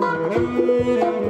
Müzik